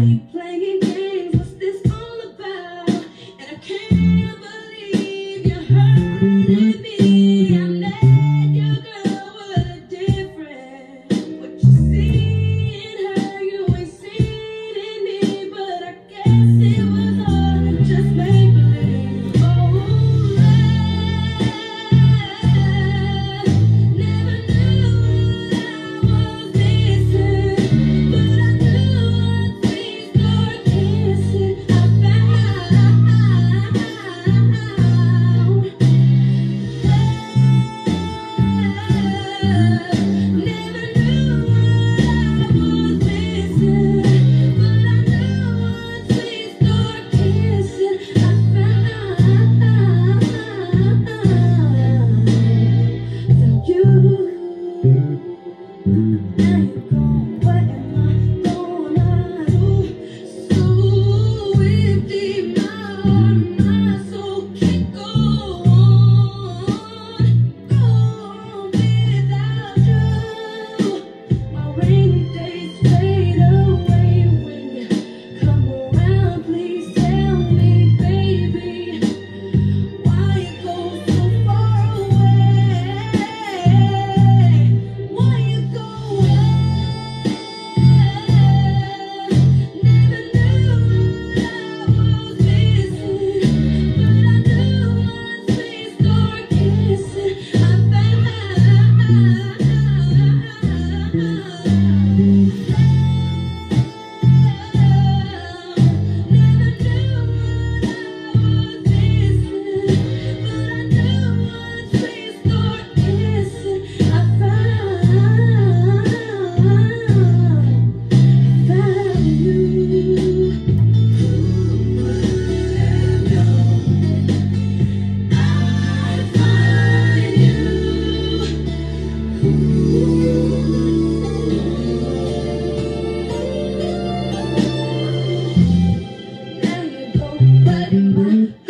знаем. Happy Week.